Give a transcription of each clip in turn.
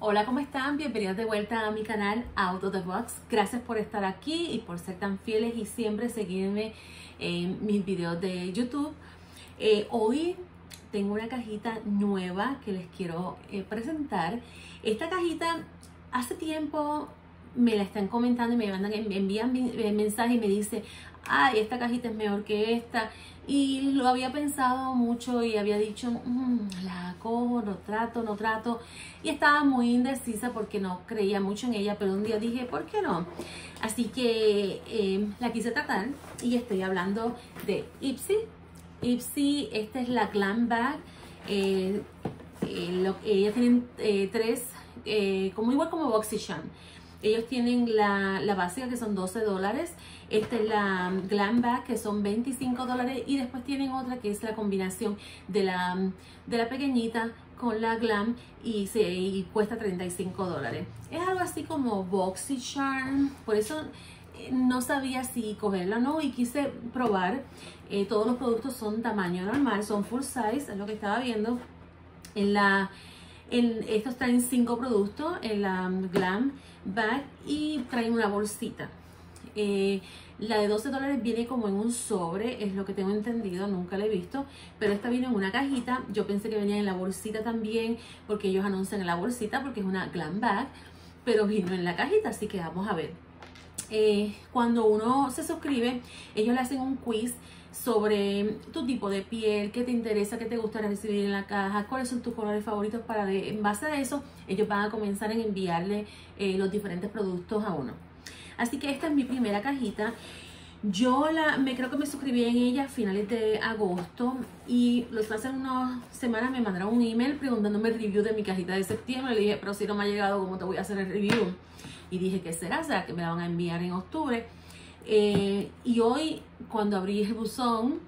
Hola, ¿cómo están? Bienvenidos de vuelta a mi canal Out of the Box. Gracias por estar aquí y por ser tan fieles y siempre seguirme en mis videos de YouTube. Eh, hoy tengo una cajita nueva que les quiero eh, presentar. Esta cajita hace tiempo me la están comentando y me mandan, me envían mensajes y me dice, ay, esta cajita es mejor que esta. Y lo había pensado mucho y había dicho, mm, la cojo, no trato, no trato. Y estaba muy indecisa porque no creía mucho en ella, pero un día dije, ¿por qué no? Así que eh, la quise tratar y estoy hablando de Ipsy. Ipsy, esta es la Glam Bag. Eh, eh, ellas tienen tres, como igual como Boxychan. Ellos tienen la, la básica que son 12 dólares. Esta es la Glam Bag que son 25 dólares. Y después tienen otra que es la combinación de la, de la pequeñita con la Glam y, se, cuesta 35 dólares. Es algo así como Boxy Charm. Por eso eh, no sabía si cogerla o no y quise probar. Eh, todos los productos son tamaño normal, son full size, es lo que estaba viendo. En la, en, estos traen 5 productos en la Glam bag y traen una bolsita. Eh, la de 12 dólares viene como en un sobre, es lo que tengo entendido, nunca la he visto, pero esta viene en una cajita. Yo pensé que venía en la bolsita también, porque ellos anuncian en la bolsita, porque es una glam bag, pero vino en la cajita, así que vamos a ver. Eh, cuando uno se suscribe, ellos le hacen un quiz sobre tu tipo de piel, qué te interesa, qué te gustaría recibir en la caja, cuáles son tus colores favoritos para de, en base a eso ellos van a comenzar a enviarle eh, los diferentes productos a uno. Así que esta es mi primera cajita. Yo la, me creo que me suscribí en ella a finales de agosto y los hace unas semanas me mandaron un email preguntándome el review de mi cajita de septiembre. Le dije, pero si no me ha llegado, ¿cómo te voy a hacer el review? Y dije, ¿qué será? Sea, que me la van a enviar en octubre. Eh, y hoy, cuando abrí el buzón,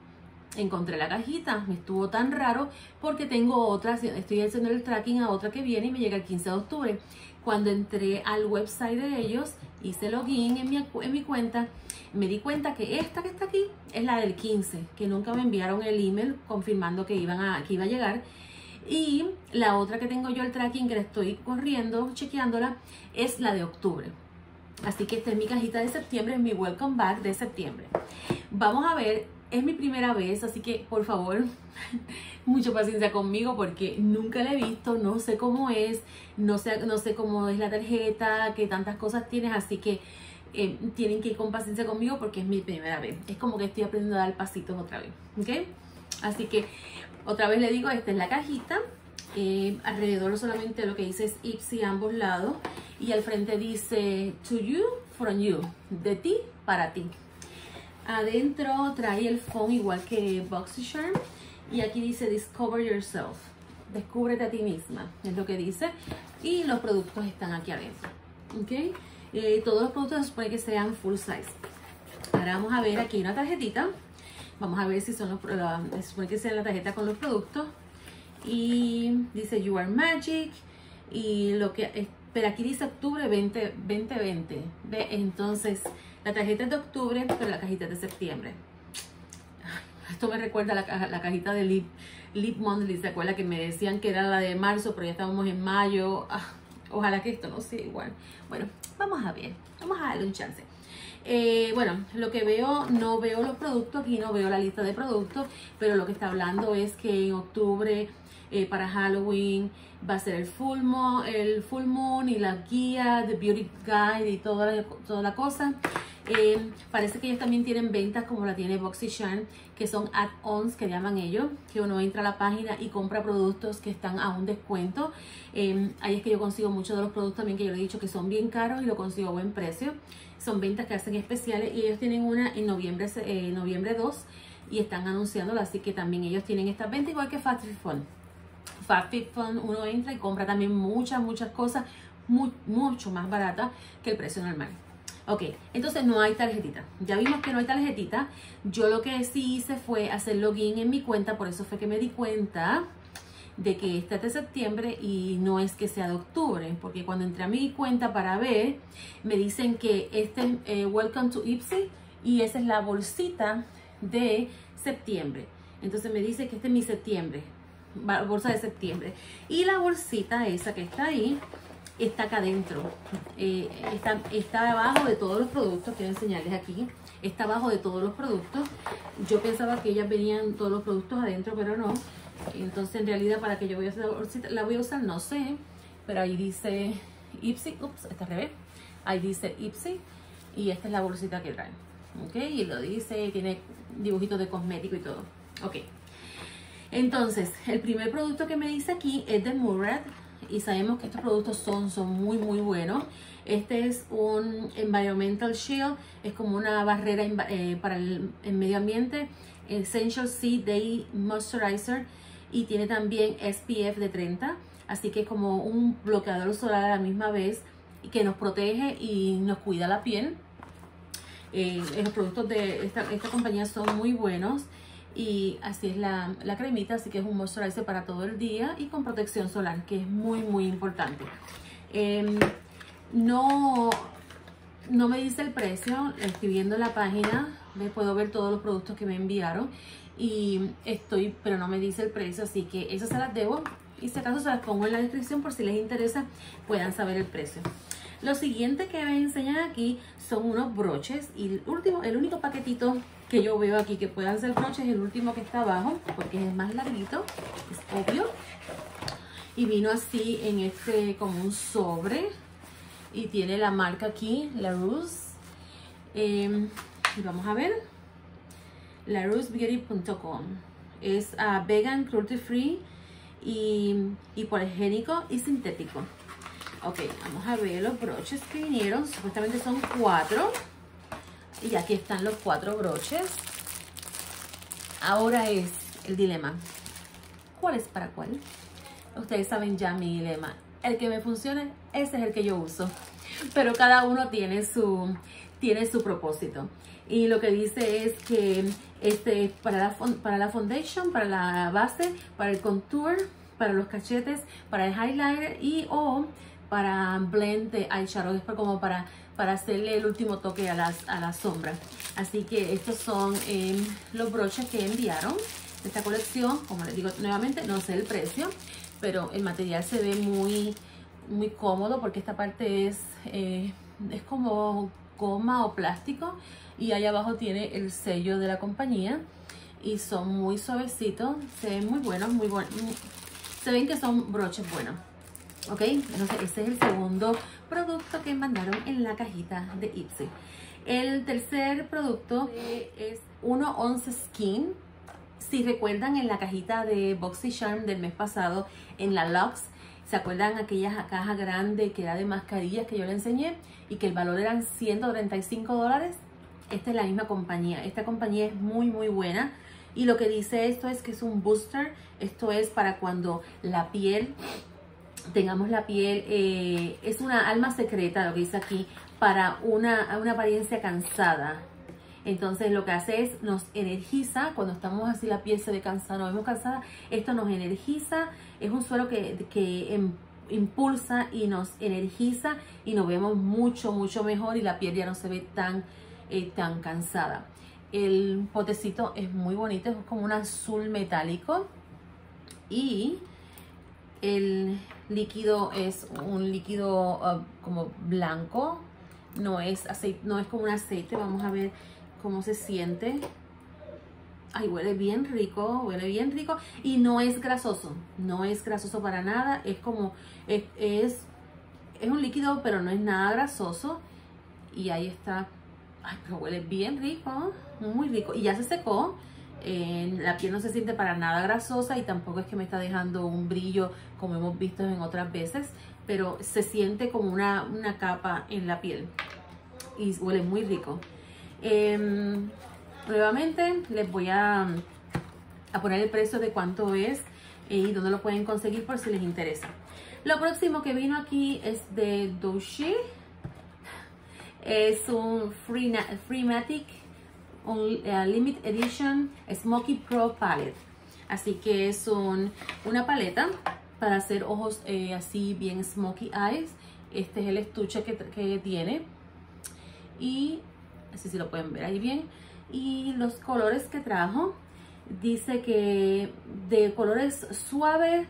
encontré la cajita. Me estuvo tan raro porque tengo otra, estoy haciendo el tracking a otra que viene y me llega el 15 de octubre. Cuando entré al website de ellos, hice login en mi, en mi cuenta, me di cuenta que esta que está aquí es la del 15, que nunca me enviaron el email confirmando que, iban a, que iba a llegar. Y la otra que tengo yo el tracking que le estoy corriendo, chequeándola, es la de octubre. Así que esta es mi cajita de septiembre, es mi welcome back de septiembre. Vamos a ver, es mi primera vez, así que por favor, mucha paciencia conmigo porque nunca la he visto, no sé cómo es, no sé, no sé cómo es la tarjeta, que tantas cosas tienes, así que eh, tienen que ir con paciencia conmigo porque es mi primera vez. Es como que estoy aprendiendo a dar pasitos otra vez, ¿ok? Así que otra vez le digo, esta es la cajita. Eh, alrededor solamente lo que dice es Ipsy a ambos lados y al frente dice to you, from you, de ti para ti. Adentro trae el phone igual que BoxyCharm y aquí dice discover yourself, descúbrete a ti misma, es lo que dice y los productos están aquí adentro. ¿ok? Eh, todos los productos se supone que sean full size. Ahora vamos a ver aquí una tarjetita. Vamos a ver si son los, se supone que sea la tarjeta con los productos y dice You Are Magic y lo que pero aquí dice octubre 20, 2020 entonces la tarjeta es de octubre pero la cajita es de septiembre. Esto me recuerda a la, cajita de Lip, Lip Monthly se acuerda que me decían que era la de marzo pero ya estábamos en mayo. Ah, ojalá que esto no sea igual. Bueno vamos a ver vamos a darle un chance. Eh, bueno, lo que veo, no veo los productos, aquí no veo la lista de productos, pero lo que está hablando es que en octubre eh, para Halloween va a ser el full, moon, el full moon y la guía de Beauty Guide y toda la, cosa. Eh, parece que ellos también tienen ventas como la tiene BoxyCharm, que son add-ons que llaman ellos, que uno entra a la página y compra productos que están a un descuento. Eh, ahí es que yo consigo muchos de los productos también que yo le he dicho que son bien caros y lo consigo a buen precio. Son ventas que hacen especiales y ellos tienen una en noviembre, noviembre 2 y están anunciándola, así que también ellos tienen esta venta igual que Factory Fun. Fun uno entra y compra también muchas, muchas cosas mucho más baratas que el precio normal. Ok, entonces no hay tarjetita. Ya vimos que no hay tarjetita. Yo lo que sí hice fue hacer login en mi cuenta, por eso fue que me di cuenta de que esta es de septiembre y no es que sea de octubre, porque cuando entré a mi cuenta para ver, me dicen que este es eh, Welcome to Ipsy y esa es la bolsita de septiembre. Entonces me dice que este es mi septiembre bolsa de septiembre. Y la bolsita esa que está ahí está acá adentro. Eh, está, está abajo de todos los productos. Quiero enseñarles aquí. Está abajo de todos los productos. Yo pensaba que ellas venían todos los productos adentro, pero no. Entonces, en realidad, para que yo voy a hacer la bolsita, la voy a usar, no sé. Pero ahí dice Ipsy. Ups, está al revés. Ahí dice Ipsy. Y esta es la bolsita que trae. Ok, y lo dice, tiene dibujitos de cosmético y todo. Ok. Entonces, el primer producto que me dice aquí es de Murad y sabemos que estos productos son, son muy muy buenos. Este es un Environmental Shield, es como una barrera eh, para el, medio ambiente. Essential C Day Moisturizer y tiene también SPF de 30, así que es como un bloqueador solar a la misma vez que nos protege y nos cuida la piel. Eh, los productos de esta, esta compañía son muy buenos y así es la, la, cremita, así que es un moisturizer para todo el día y con protección solar, que es muy muy importante. Em, no, no me dice el precio, escribiendo la página, me puedo ver todos los productos que me enviaron y estoy, pero no me dice el precio, así que esas se las debo y si acaso se las pongo en la descripción por si les interesa puedan saber el precio. Lo siguiente que me enseñan aquí son unos broches y el último, el único paquetito que yo veo aquí que puedan ser broches es el último que está abajo porque es más larguito, es obvio. Y vino así en este como un sobre y tiene la marca aquí, la Rose. Em, y vamos a ver, la rosebeauty.com es uh, vegan, cruelty free y hipoalergénico y sintético. Ok, vamos a ver los broches que vinieron. Supuestamente son cuatro. Y aquí están los cuatro broches. Ahora es el dilema. ¿Cuál es para cuál? Ustedes saben ya mi dilema. El que me funcione, ese es el que yo uso. Pero cada uno tiene su, tiene su propósito. Y lo que dice es que este para la, para la foundation, para la base, para el contour, para los cachetes, para el highlighter y o para blend de eyeshadow, es como para, para hacerle el último toque a, las, a la sombra. Así que estos son em, los broches que enviaron de esta colección. Como les digo nuevamente, no sé el precio, pero el material se ve muy, muy cómodo porque esta parte es, eh, es como goma o plástico y ahí abajo tiene el sello de la compañía y son muy suavecitos, se ven muy buenos, muy buenos, se ven que son broches buenos. ¿Ok? Entonces, este es el segundo producto que mandaron en la cajita de Ipsy. El tercer producto es 111 Skin. Si recuerdan en la cajita de Boxy Charm del mes pasado, en la Lux, ¿se acuerdan aquella caja grande que era de mascarillas que yo le enseñé? Y que el valor eran 135 dólares. Esta es la misma compañía. Esta compañía es muy, muy buena. Y lo que dice esto es que es un booster. Esto es para cuando la piel tengamos la piel, eh, es una alma secreta, lo que dice aquí, para una, una apariencia cansada. Entonces lo que hace es nos energiza, cuando estamos así la piel se ve cansada, nos vemos cansada, esto nos energiza, es un suero que, que em, impulsa y nos energiza y nos vemos mucho, mucho mejor y la piel ya no se ve tan, eh, tan cansada. El potecito es muy bonito, es como un azul metálico y el líquido es un líquido uh, como blanco, no es, aceite, no es como un aceite. Vamos a ver cómo se siente. Ay, huele bien rico, huele bien rico y no es grasoso, no es grasoso para nada, es como, es, es, es un líquido pero no es nada grasoso y ahí está, ay, pero huele bien rico, muy rico y ya se secó, la piel no se siente para nada grasosa y tampoco es que me está dejando un brillo como hemos visto en otras veces, pero se siente como una, capa en la piel y huele muy rico. Em, nuevamente les voy a, a, poner el precio de cuánto es y dónde lo pueden conseguir por si les interesa. Lo próximo que vino aquí es de Douche. Es un Free, Freematic un eh, Limited Edition Smoky Pro Palette. Así que es una paleta para hacer ojos eh, así bien smoky eyes. Este es el estuche que, que tiene. Y así si lo pueden ver ahí bien. Y los colores que trajo. Dice que de colores suaves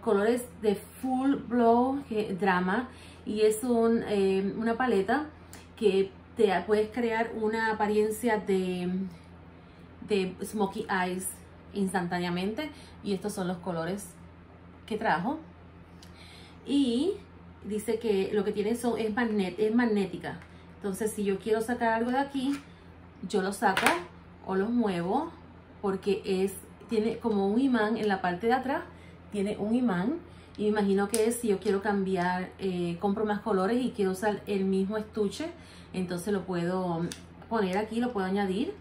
colores de Full Blow Drama y es un, eh, una paleta que te puedes crear una apariencia de, de smokey eyes instantáneamente y estos son los colores que trajo. Y dice que lo que tiene son, es, magnet, es magnética. Entonces si yo quiero sacar algo de aquí yo lo saco o lo muevo porque es tiene como un imán en la parte de atrás tiene un imán y me imagino que si yo quiero cambiar, eh, compro más colores y quiero usar el mismo estuche, entonces lo puedo poner aquí, lo puedo añadir.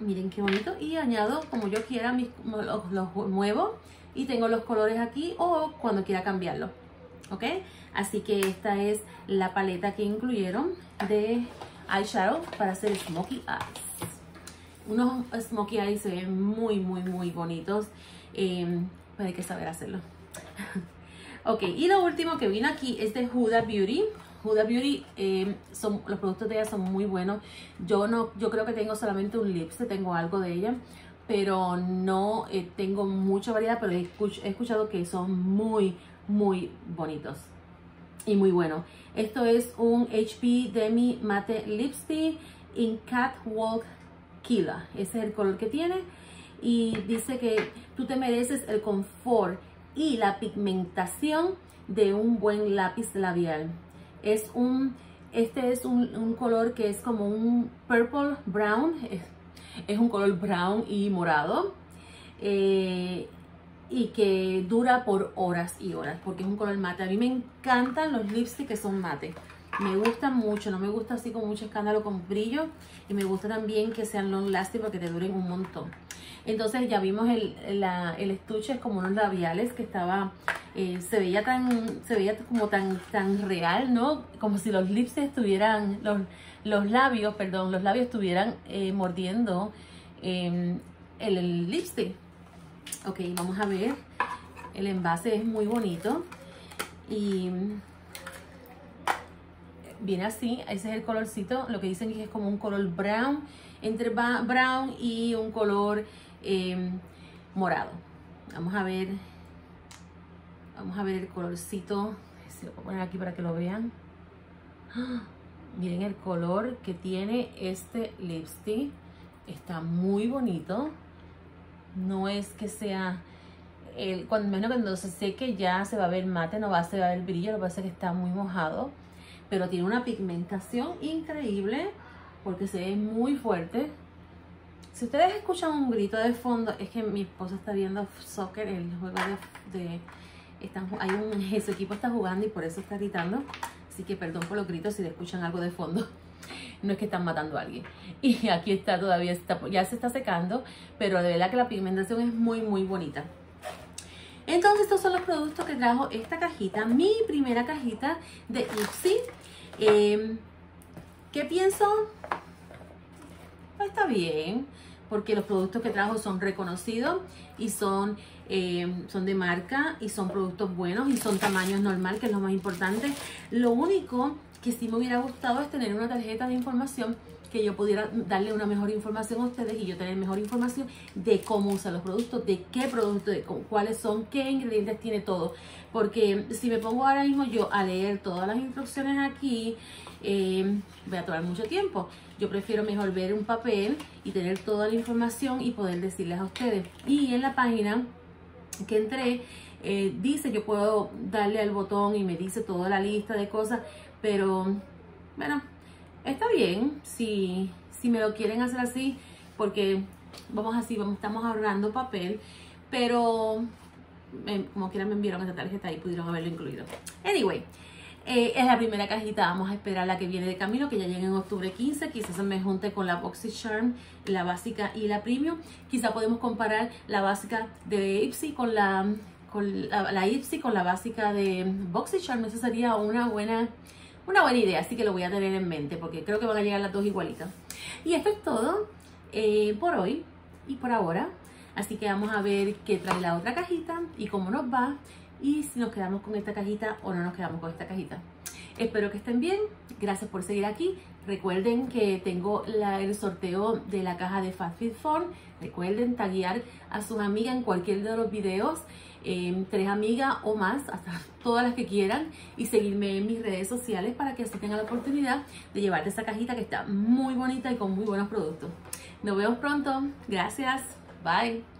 Miren qué bonito. Y añado como yo quiera, mis, los, los muevo y tengo los colores aquí o cuando quiera cambiarlo. ¿Ok? Así que esta es la paleta que incluyeron de eyeshadow para hacer smokey eyes. Unos smokey eyes se ven muy, muy, muy bonitos. Eh, hay que saber hacerlo. ok, y lo último que vino aquí es de Huda Beauty. Huda Beauty, eh, son, los productos de ella son muy buenos. Yo no, yo creo que tengo solamente un lipstick, tengo algo de ella, pero no eh, tengo mucha variedad, pero he, escuchado que son muy, muy bonitos y muy buenos. Esto es un HP Demi Matte Lipstick in Catwalk Killa. Ese es el color que tiene y dice que tú te mereces el confort y la pigmentación de un buen lápiz labial. Es un, este es un, color que es como un purple brown, es, un color brown y morado. Eh, y que dura por horas y horas porque es un color mate. A mí me encantan los lipsticks que son mate. Me gustan mucho, no me gusta así con mucho escándalo con brillo y me gusta también que sean long lasting porque te duren un montón. Entonces ya vimos el, estuche, es como unos labiales que estaba, eh, se veía tan, se veía como tan, tan real, ¿no? Como si los lips estuvieran, los, los labios, perdón, los labios estuvieran eh, mordiendo em, el, el lipstick. Ok, vamos a ver. El envase es muy bonito. Y viene así, ese es el colorcito, lo que dicen que es como un color brown, entre brown y un color Em, morado. Vamos a ver, vamos a ver el colorcito. Se lo voy a poner aquí para que lo vean. Miren el color que tiene este lipstick. Está muy bonito. No es que sea el, cuando menos cuando se seque ya se va a ver mate, no va a, se va a brillo, lo que pasa es que está muy mojado, pero tiene una pigmentación increíble porque se ve muy fuerte. Si ustedes escuchan un grito de fondo, es que mi esposa está viendo soccer, el juego de... están, hay un, su equipo está jugando y por eso está gritando. Así que perdón por los gritos si le escuchan algo de fondo. No es que están matando a alguien. Y aquí está todavía, ya se está secando, pero de verdad que la pigmentación es muy, muy bonita. Entonces estos son los productos que trajo esta cajita, mi primera cajita de Ipsy. Em, ¿Qué pienso? Está bien porque los productos que trajo son reconocidos y son, eh, son de marca y son productos buenos y son tamaños normal, que es lo más importante. Lo único que sí me hubiera gustado es tener una tarjeta de información que yo pudiera darle una mejor información a ustedes y yo tener mejor información de cómo usar los productos, de qué productos, de cuáles son, qué ingredientes tiene todo. Porque si me pongo ahora mismo yo a leer todas las instrucciones aquí, eh, voy a tomar mucho tiempo. Yo prefiero mejor ver un papel y tener toda la información y poder decirles a ustedes. Y en la página que entré, eh, dice, yo puedo darle al botón y me dice toda la lista de cosas, pero bueno, está bien si, si me lo quieren hacer así, porque vamos así, vamos, estamos ahorrando papel, pero como quieran me enviaron esta tarjeta y pudieron haberlo incluido. Anyway, eh, es la primera cajita, vamos a esperar la que viene de camino, que ya llegue en octubre 15. Quizás se me junte con la Boxy Charm, la básica y la premium. Quizá podemos comparar la básica de Ipsy con la, con la, Ipsy con la básica de Boxy Charm. Esa sería una buena, una buena idea, así que lo voy a tener en mente porque creo que van a llegar las dos igualitas. Y esto es todo eh, por hoy y por ahora. Así que vamos a ver qué trae la otra cajita y cómo nos va y si nos quedamos con esta cajita o no nos quedamos con esta cajita. Espero que estén bien. Gracias por seguir aquí. Recuerden que tengo el sorteo de la caja de Fast Fit Fun. Recuerden taguear a sus amigas en cualquier de los videos. Em, tres amigas o más, hasta todas las que quieran, y seguirme en mis redes sociales para que así tengan la oportunidad de llevarte esa cajita que está muy bonita y con muy buenos productos. Nos vemos pronto. Gracias. Bye.